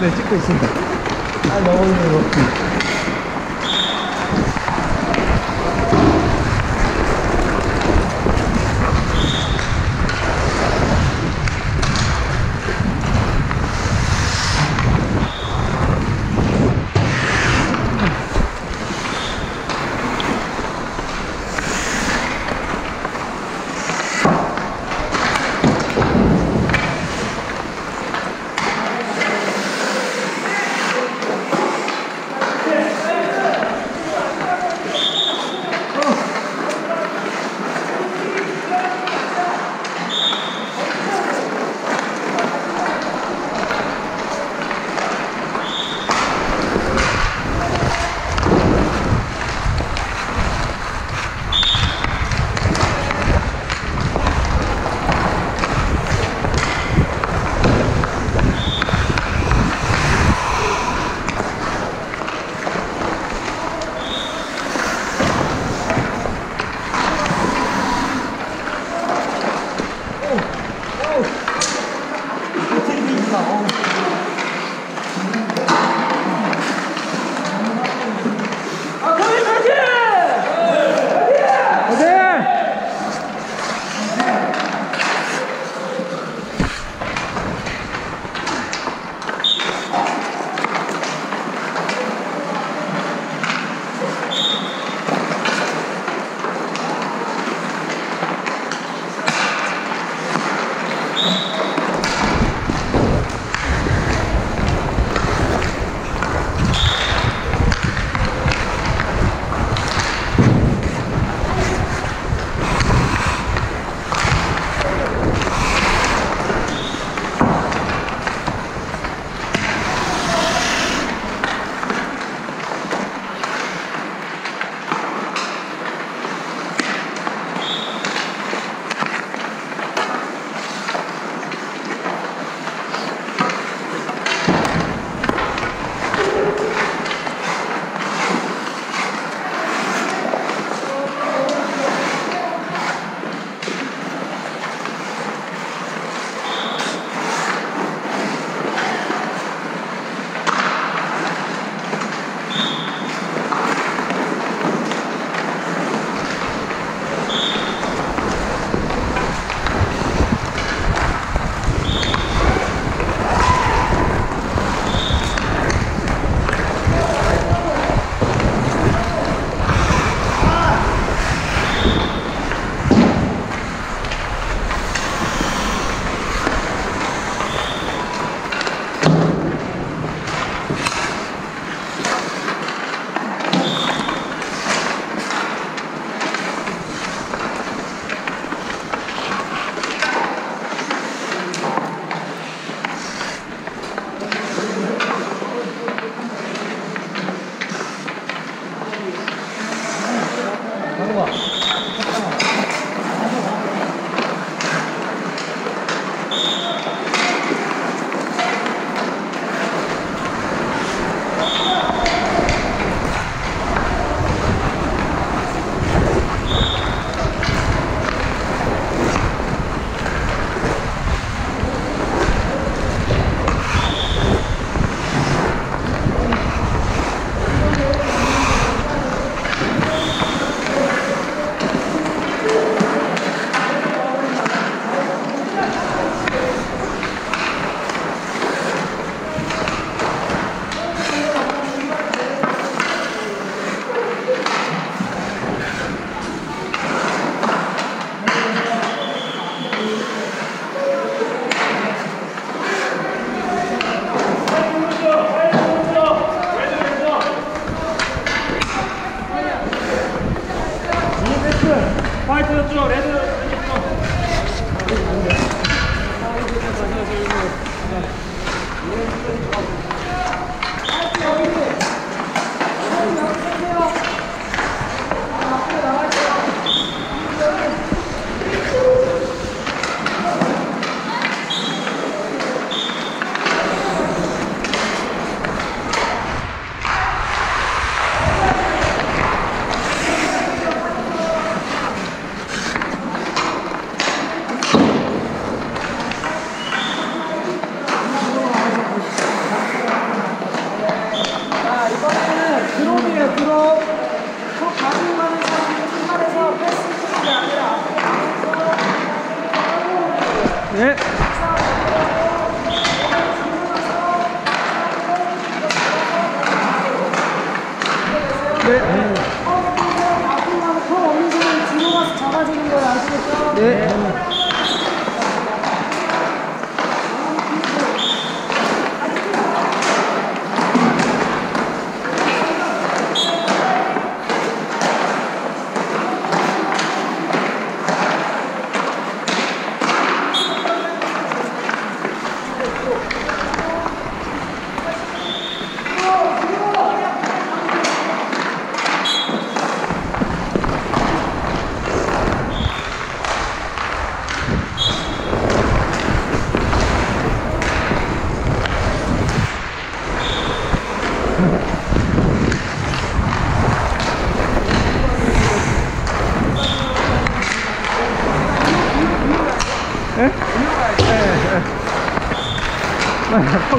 네, 찍고 있습니다. 아, 너무 힘들어.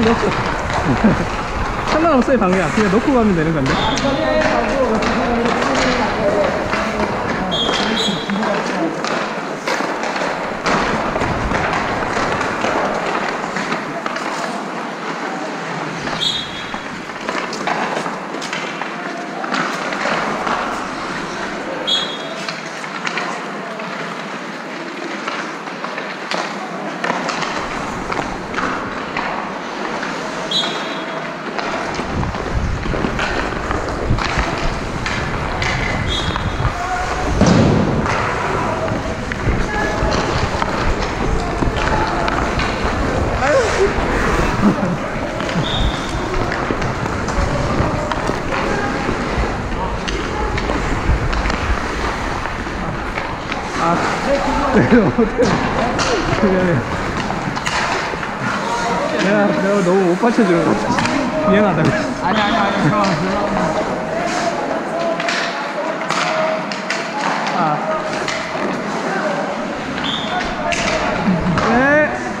넣고. 상관없어요, 방향. 그냥 넣고 가면 되는 건데. 아, 미안해. 내가, 내가 너무 못 받쳐주는. 미안하다고. 아니 아니 아니 형 아. 네.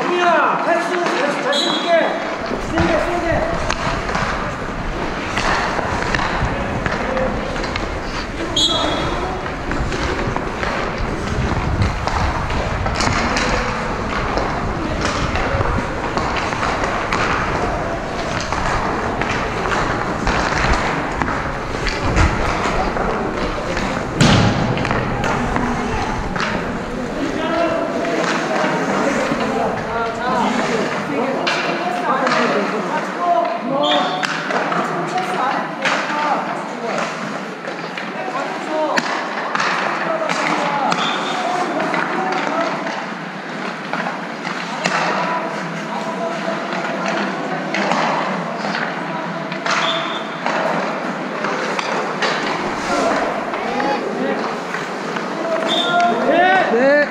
정민아 패스 패스 자신 있게 세게 세게 네.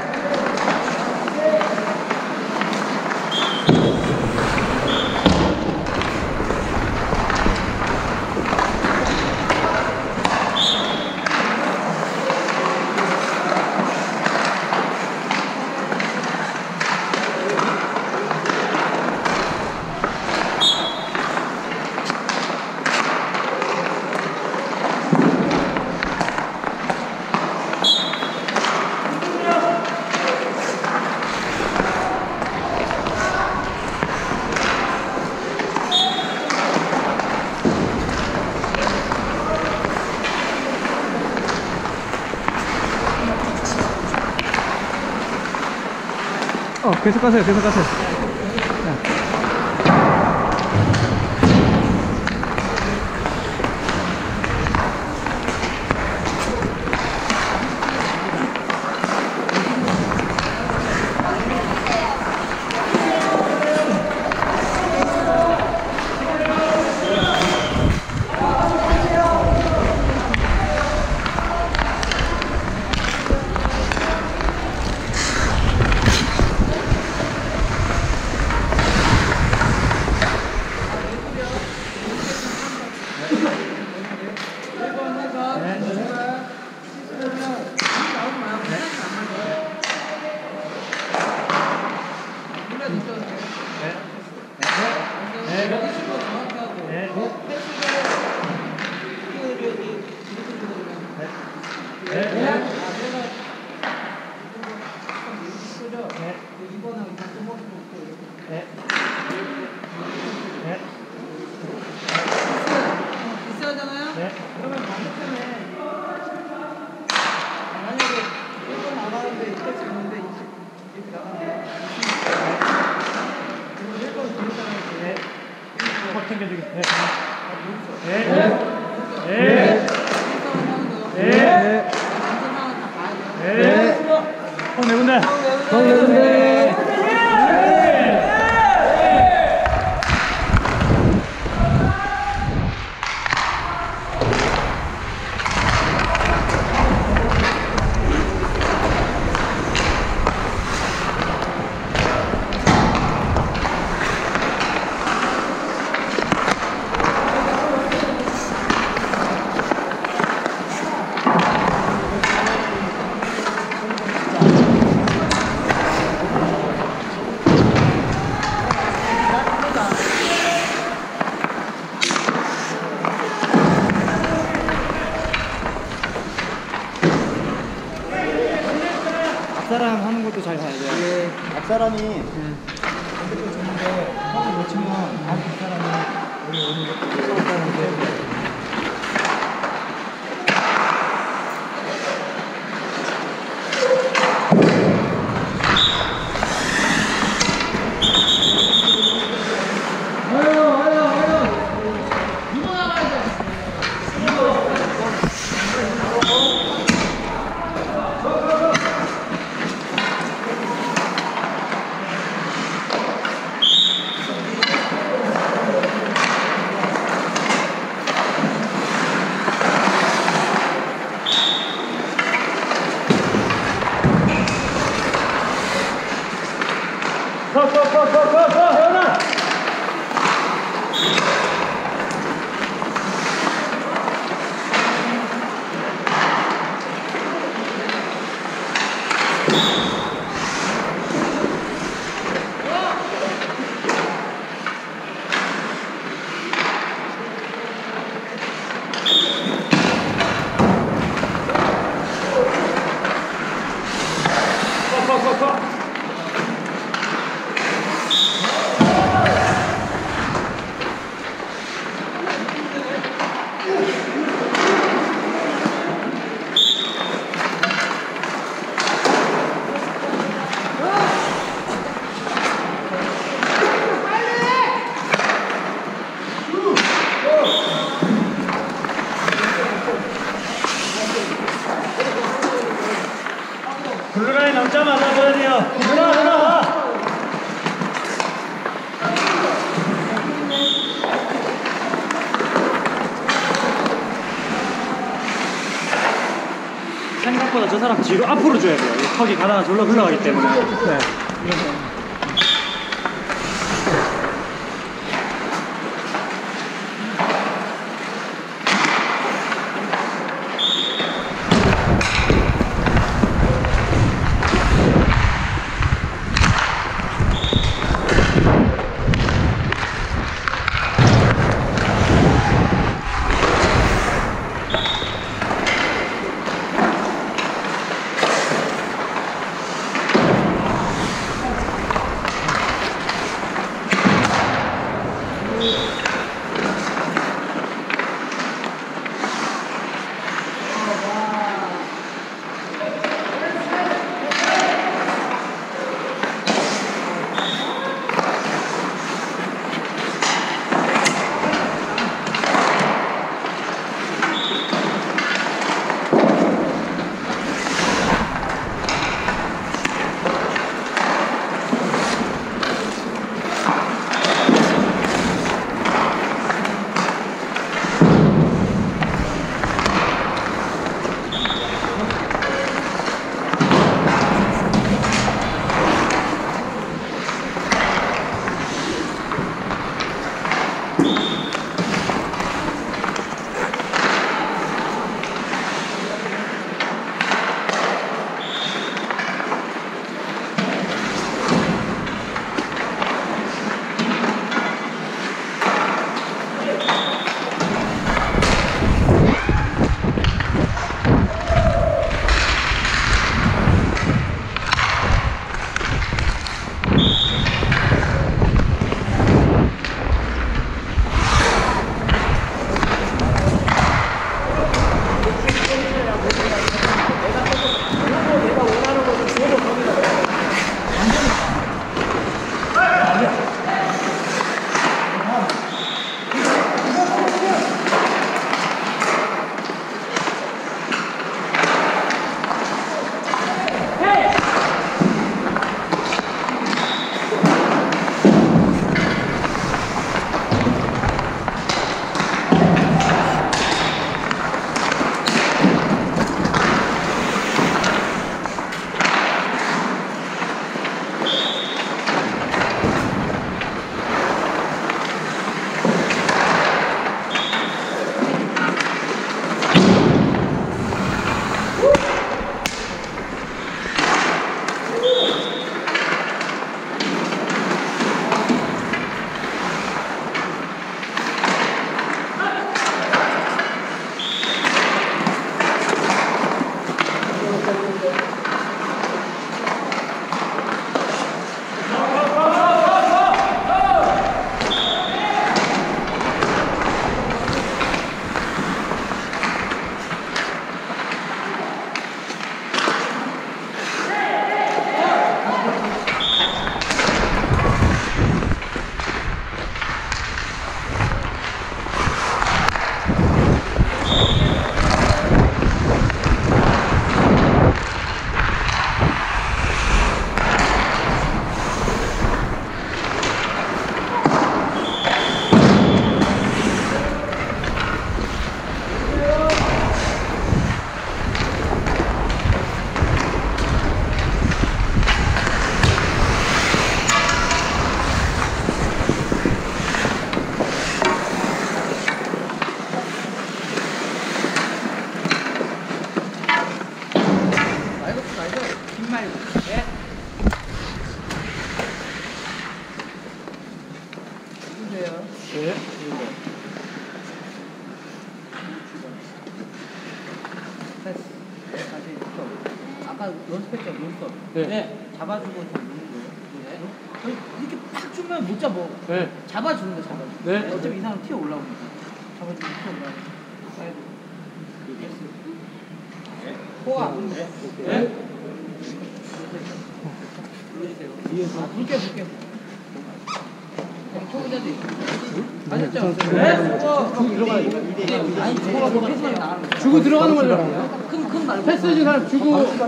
어, 계속 가세요, 계속 가세요. 따라 뒤로 앞으로 줘야 돼요. 턱이 가다 졸라 흘러가기 때문에. 네.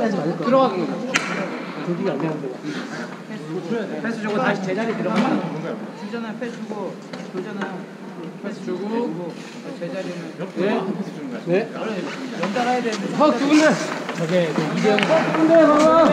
주고 들어가는 거. 패스 주고 다시 제자리 들어가는 거. 주잖아, 패스 주고, 돌잖아. 패스 주고. 제자리는. 네. 네. 연달아야 되는데. 어, 두 군데. 저게 이대형. 두 군데 봐봐.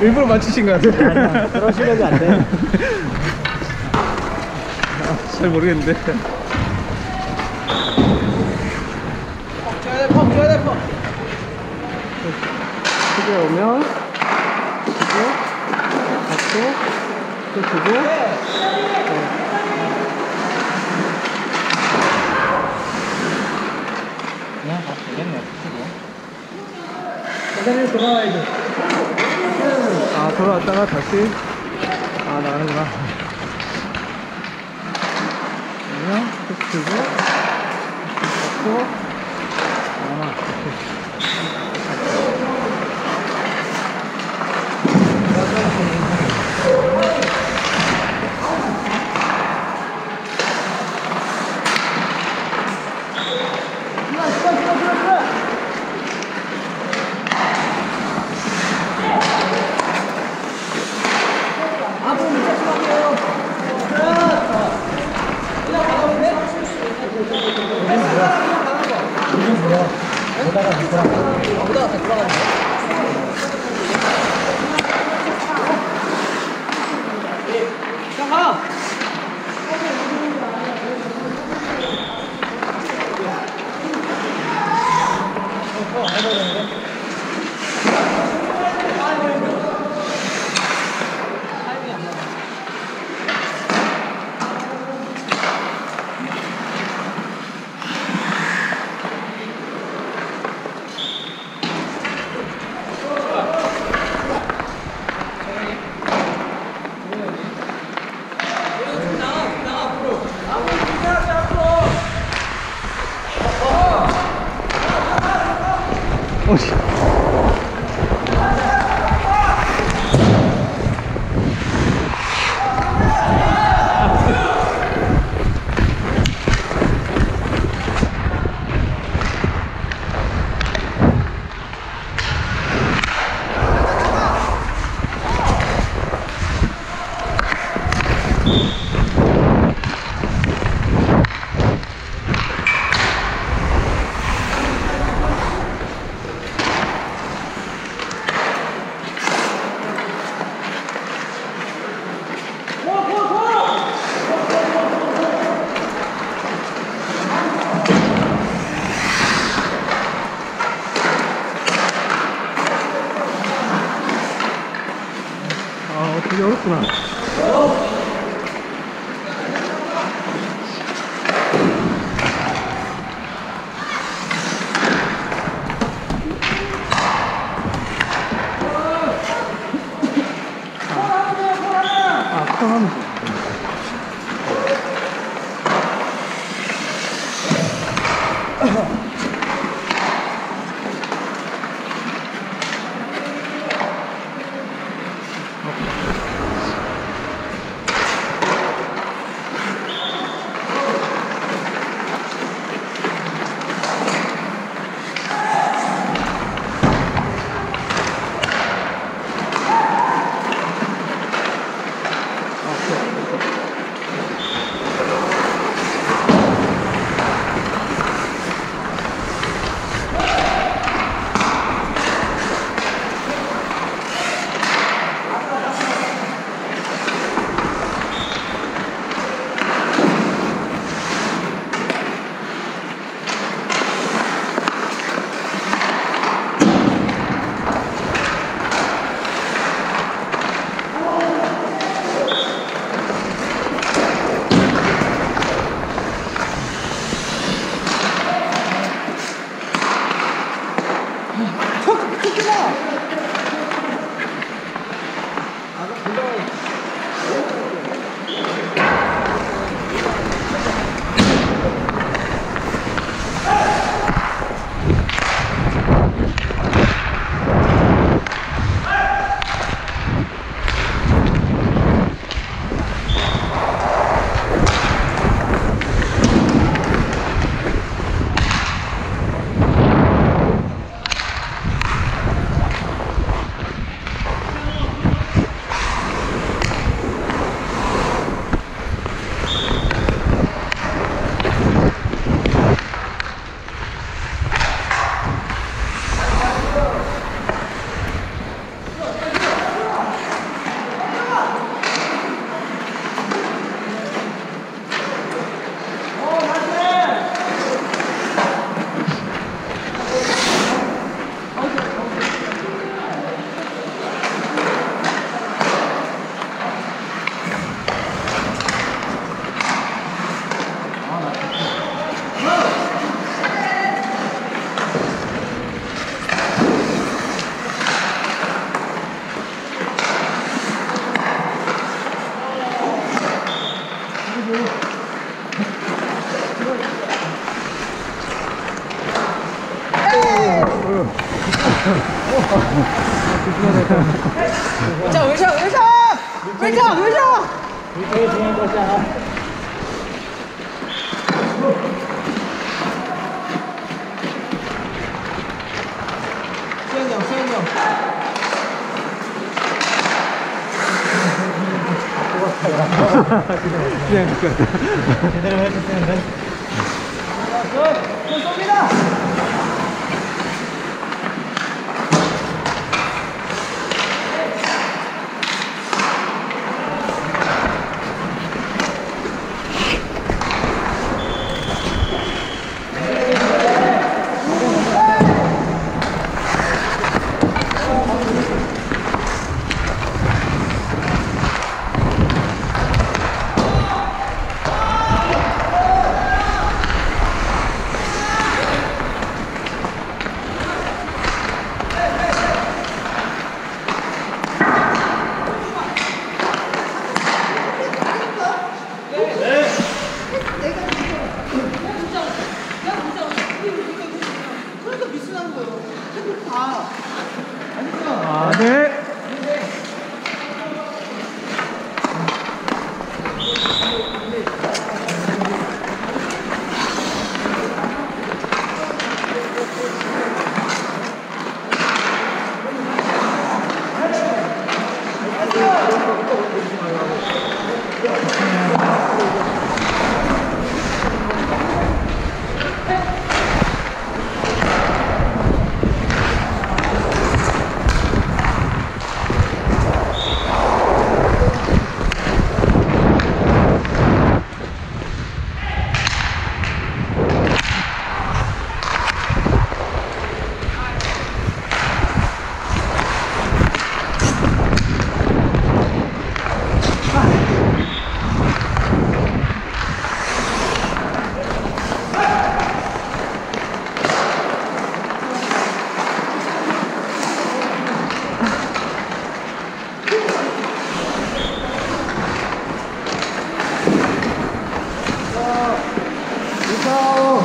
일부러 맞추신 것 같아요. 그런 시간이 안 돼. 잘 모르겠는데. 줘야 돼, 퍽 줘야 돼, 퍽. 크게 오면 주고 받고 또 주고 그냥 가도 되겠네요. 계단에 돌아와야죠. 아 돌아왔다가 다시 아 나가는구나. 주고 받고 수현 顔。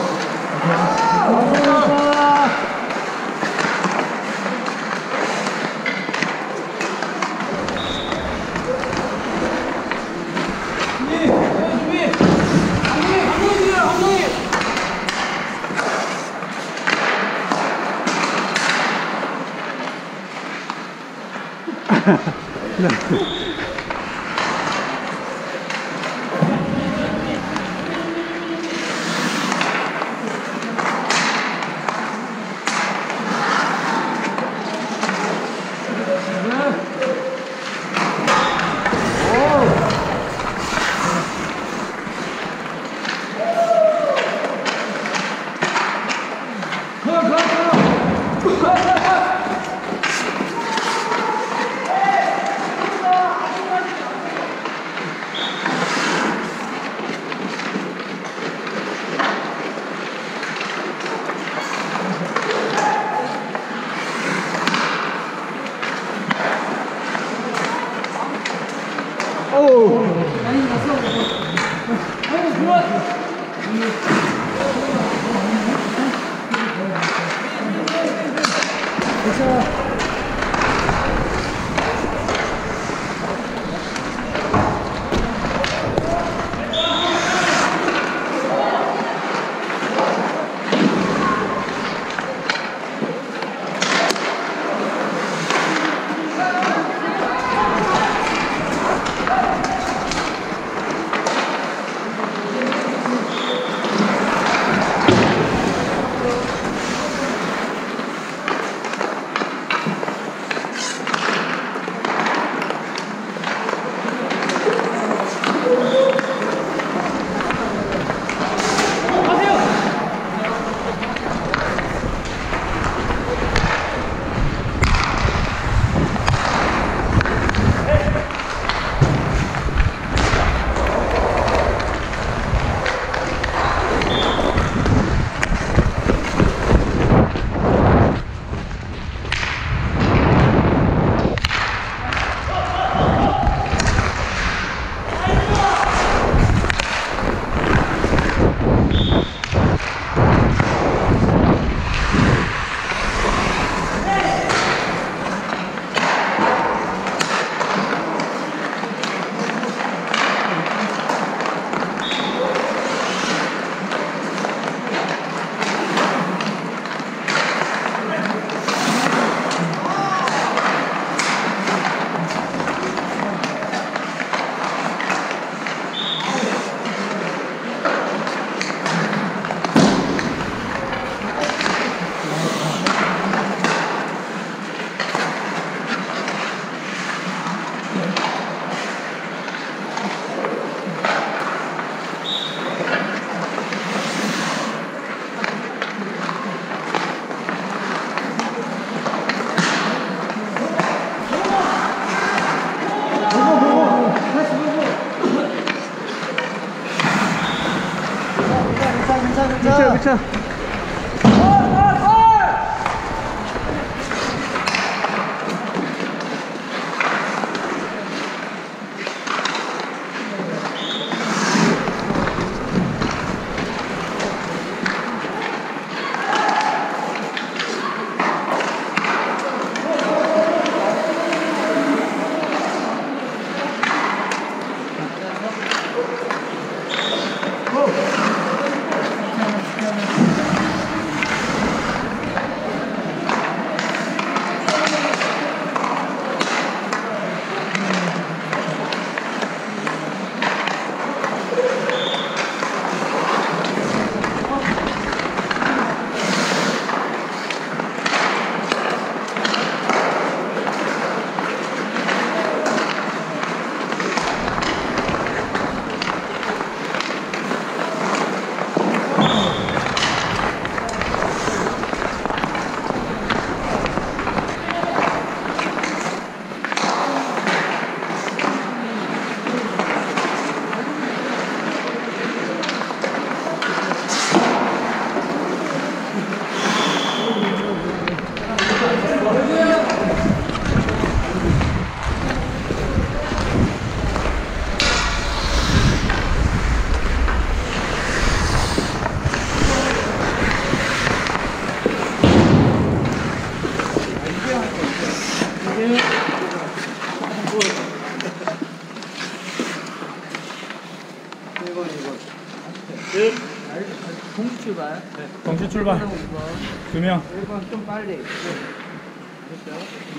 좀 빨리. 됐죠?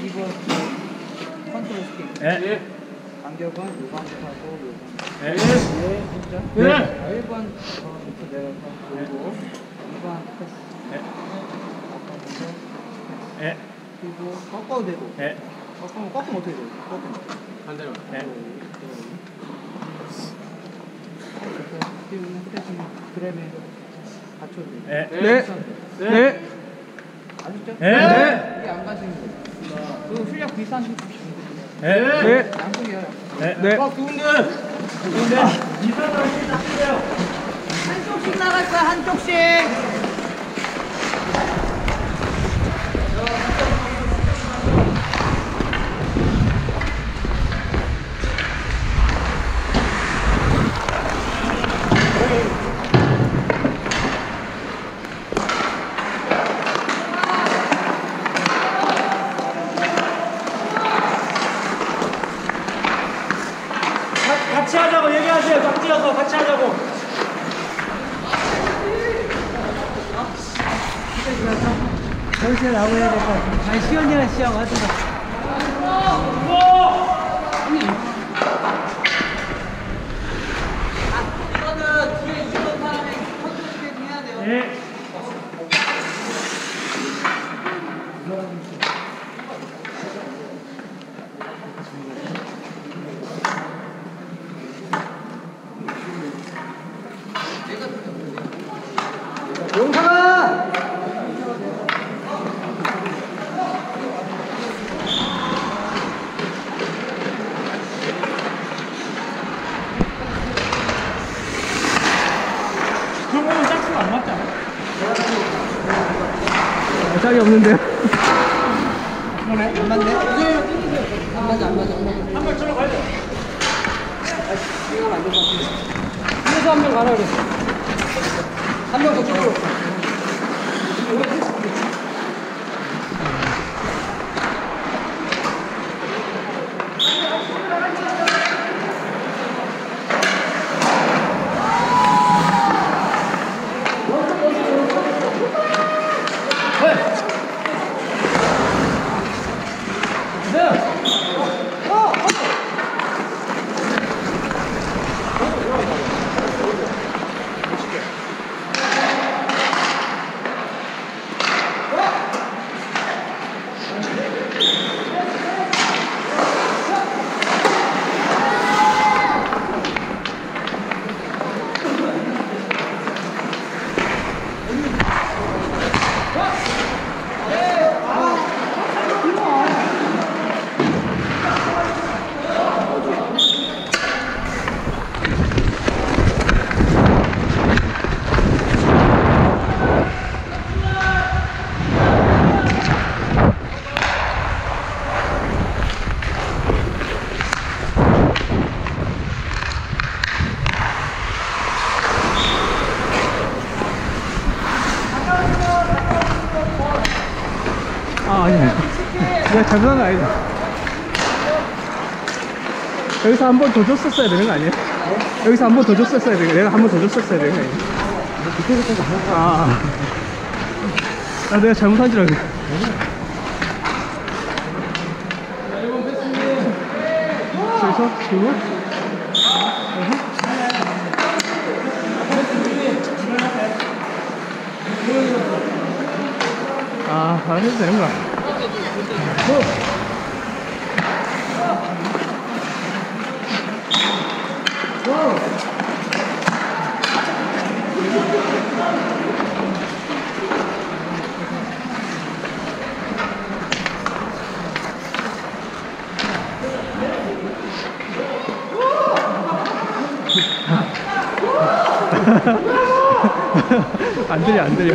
2번 컨트롤 스킨. 예. 간격은 요방부터 하고 요방. 예. 진짜? 네. 자, 1번 저부터 내려서 돌고 2번 패스. 예. 예. 그리고 꺾어도 되고 예. 꺾으면 꺾으면 어떻게 돼요? 꺾으면 반대로 예. 그래서 띄우는 스트레칭 그램에 받쳐도 돼요 예. 네. 네. 아셨죠? 네. 이게 안 가시는 거예요 그리고 실력 비싼 분 예. 양쪽이요 네. 네. 어, 두근데. 두근데. 이사가 시작해요. 한쪽씩 나갈 거야 한쪽씩 가- 같이 하자고 얘기하세요. 딱 뛰어서 같이 하자고. 여기서 나와야 될 것 같아 아니 시연이랑 시하고 하든가 이 내가 잘못한 거 아니다. 여기서 한 번 더 줬었어야 되는 거 아니에요? 여기서 한 번 더 줬었어야 되는 거 내가 한 번 더 줬었어야 되는 거? 밑에서까지 한 아. 아, 내가 잘못한 줄 알고. 지금 아, 안 해도 되는구나. 안 들려, 안 들려.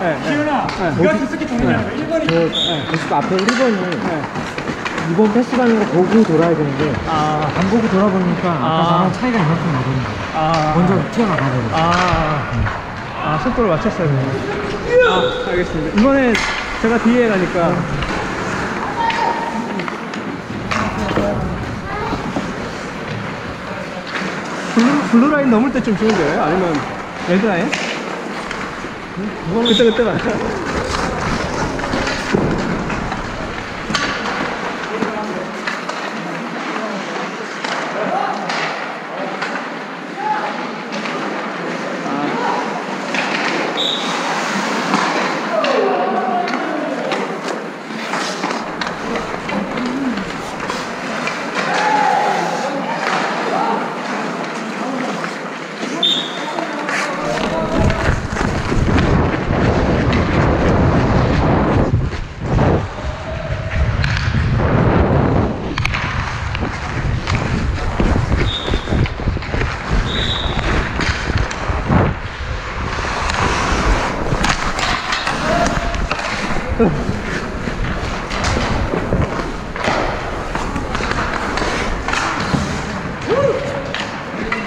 네, 네. 기훈아, 네. 네가 두스키 정리하는 거 1번이 저 보시고 앞에 1번이 네. 2번 패스 가는 거 보고 돌아야 되는데 아, 안 보고 돌아보니까 아. 아까랑 차이가 이만큼 나거든요. 아. 먼저 튀어나가거든요. 아, 아, 속도를 맞췄어야 되네. 아, 알겠습니다. 이번에 제가 뒤에 가니까. 블루, 블루 라인 넘을 때 좀 좋은데? 아니면 레드 라인? 그때, 그때 가.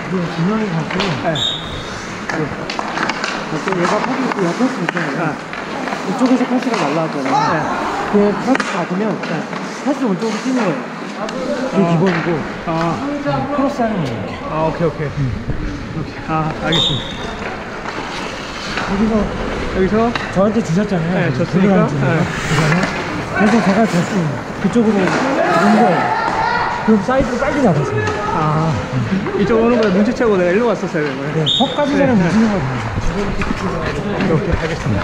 이게 분명히 가고 네. 가끔 얘가 팔이 있고 옆 패스 있잖아요. 아, 이쪽에서 패스가 날라왔잖아요. 네. 그 패스 받으면 패스 오쪽으로 뛰는 거예요. 그게 아. 기본이고 아, 크로스 하는 거예요. 아, 오케이, 오케이. 오케이. 아, 알겠습니다. 여기서 여기서 저한테 주셨잖아요. 네, 그 줬으니까. 거. 네. 그래서 제가 줬습니다. 그쪽으로 오는 거예요. 그럼 사이드로 빨리 잡았어요. 아, 이쪽 오는 거에 눈치채고 내가 일로 거예요. 네, 퍽까지 전에 네, 네. 무시는 걸 봐야죠. 오케이, 알겠습니다.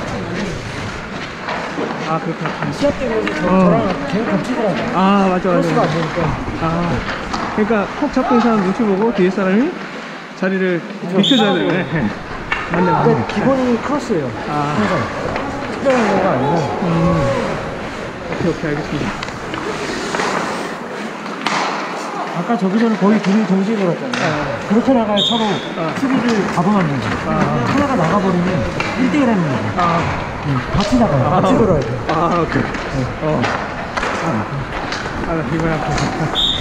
아, 그렇구나. 시합 때문에 저, 어. 저랑 계속 겹치더라고요. 아, 맞아, 크로스가 안 맞아. 되니까. 아, 그러니까 퍽 잡고 있는 사람 눈치 보고 뒤에 사람이 자리를 비켜줘야 되네. 네. 맞네, 맞네. 근데 기본이 크로스예요. 아. 항상. 특별한 거가 아니라. 음. 오케이, 오케이, 알겠습니다. 아까 저기 전에 거의 둘이 동시에 돌았잖아요. 그렇게 나가야 서로 아. 수비를 가동하는 거죠. 아. 하나가 나가버리면 1대1 하는 거죠. 아, 응, 같이 나가요. 같이 돌아야 돼요. 아, 오케이. 어. 아, 나 이거 약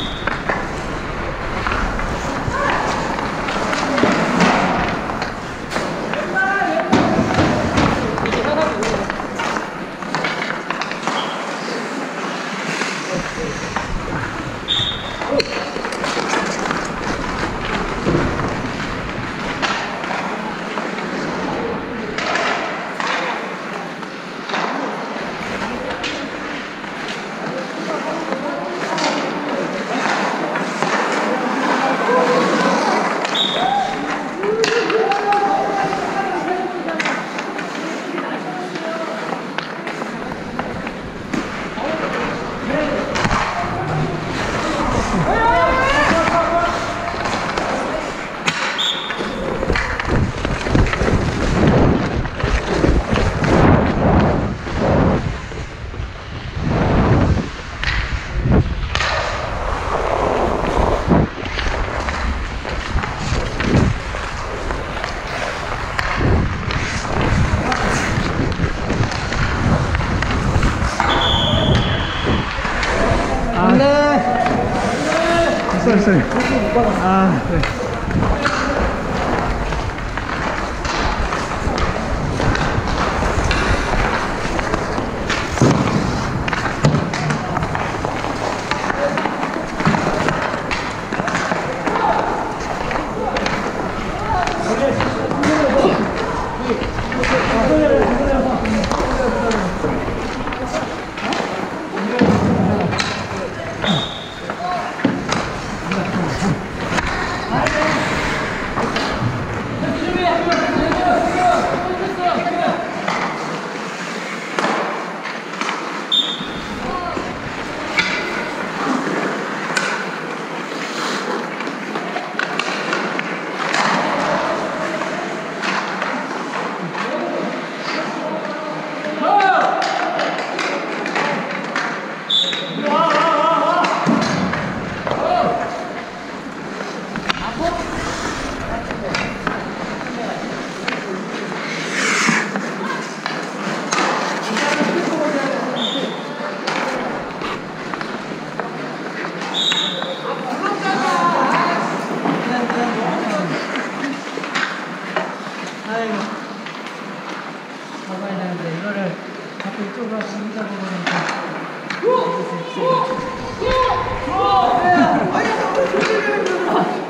자꾸 이쪽으로 숨기다 보니까. 현아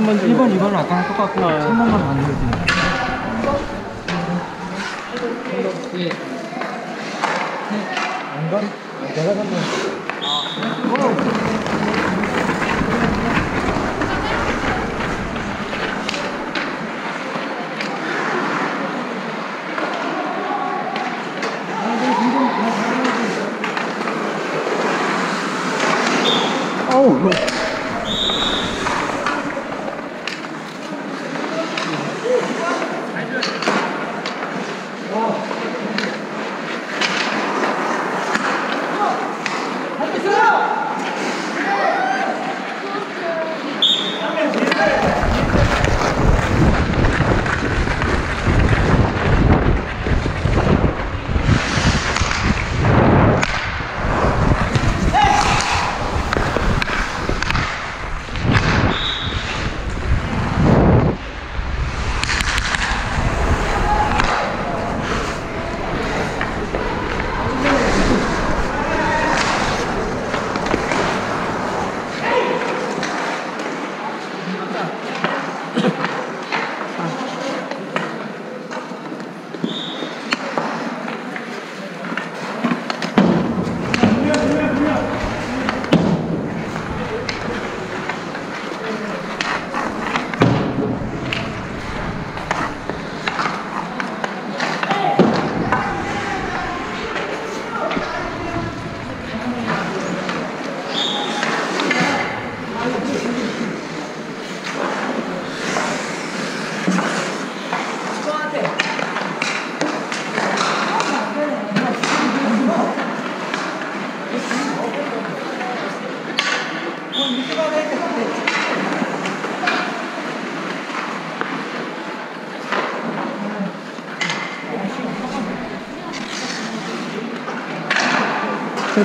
1번이 다시 3번 주고 1번, 2번은 아까랑 똑같고 3번만 받는 거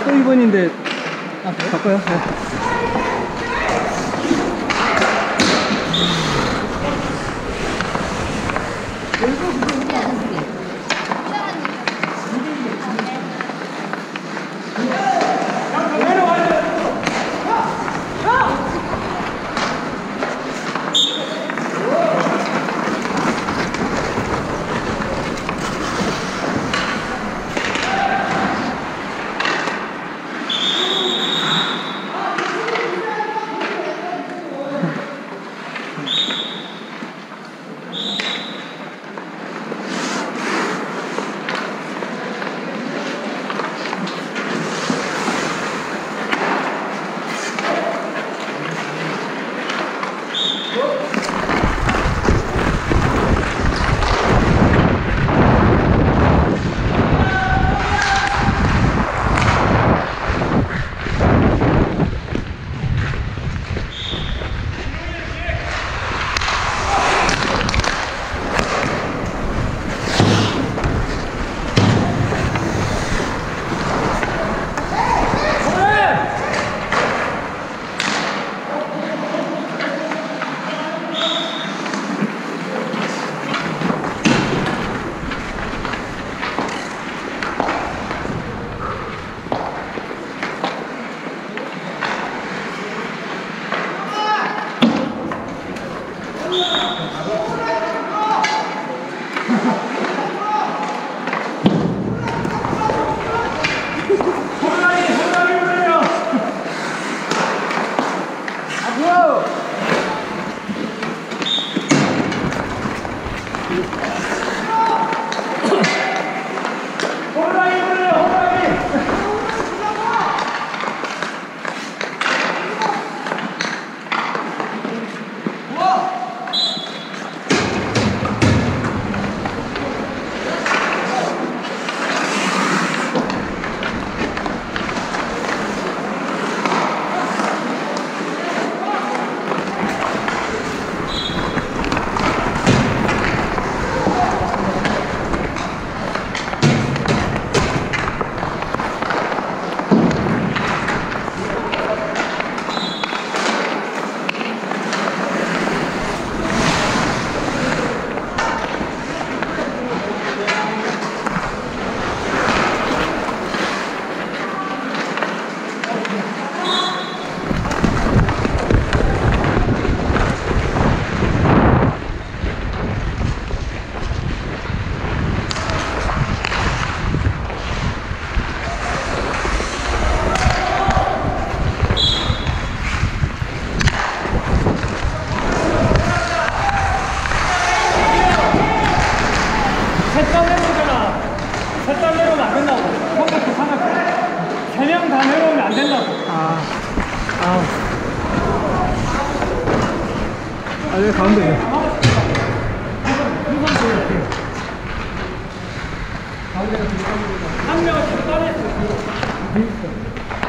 또 2번인데 아, 바꿔요? 네. 된다고. 아, 아. 아, 여기 가운데. 한 따냈어.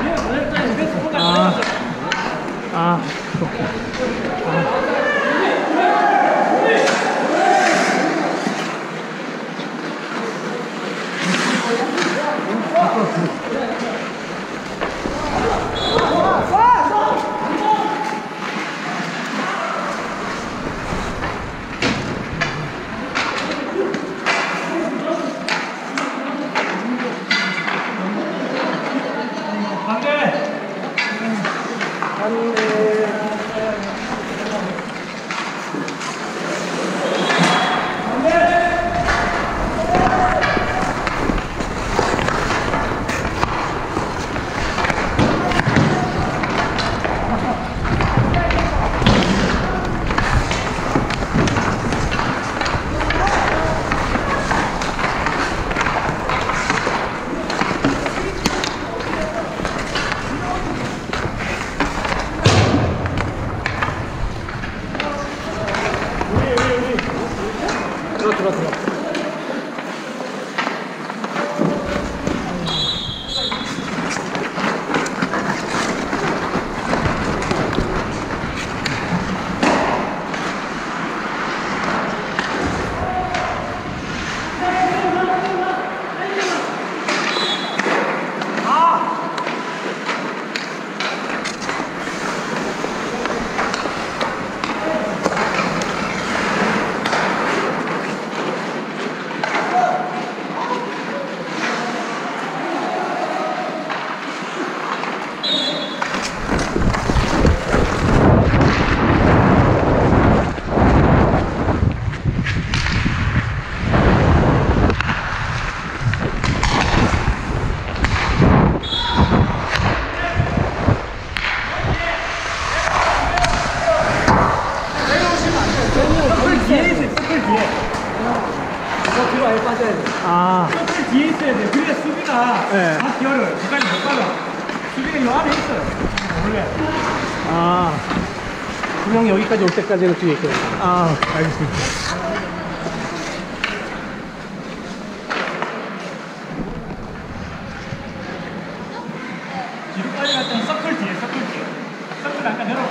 얘가 보냈잖아. 그래서 보다 아. 보냈 여기까지 올 때까지는 뒤에 있어요. 아, 알겠습니다. 뒤로까지 갈 때는 서클 뒤에, 서클 뒤에. 서클 잠깐 내려봐.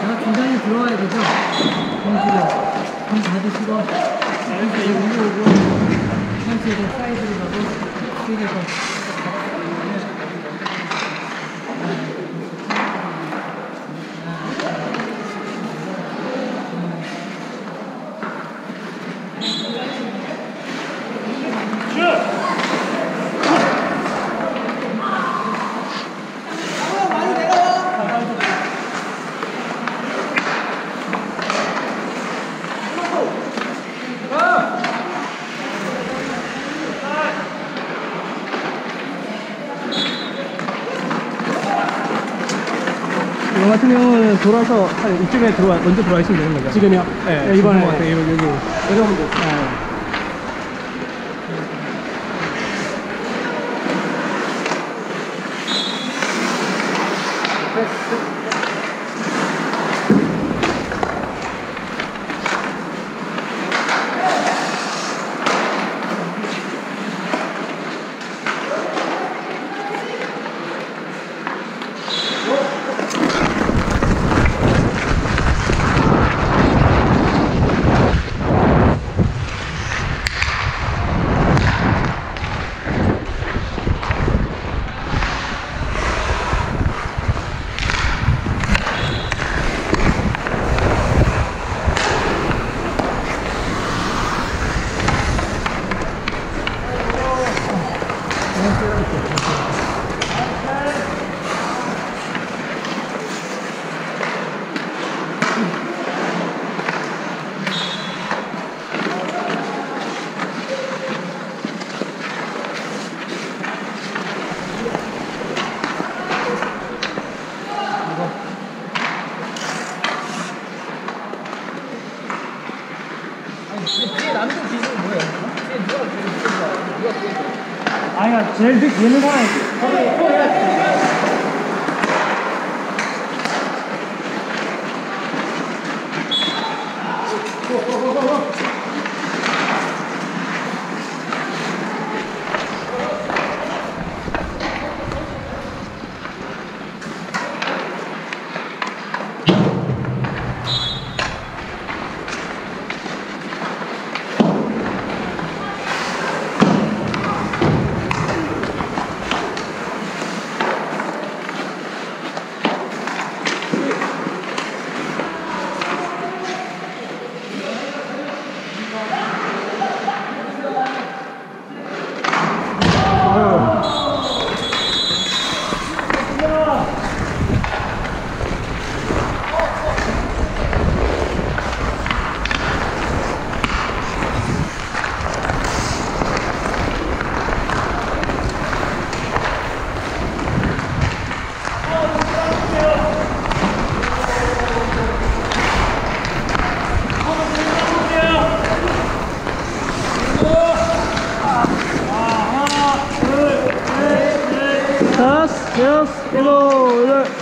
제가 중간에 들어와야 되죠? 공식에. 공 받으시고, 여기 오고, 선수 이제 사이드로 가고, 뒤에서. 이거 같은 경우는 돌아서 한 이쯤에 들어와, 먼저 들어와 있으면 되는 거죠? 지금요? 네, 이번에. 것 같아요. 여기, 여기. 여기 돼. 제일 늦얘는 살아야지. 다섯, 여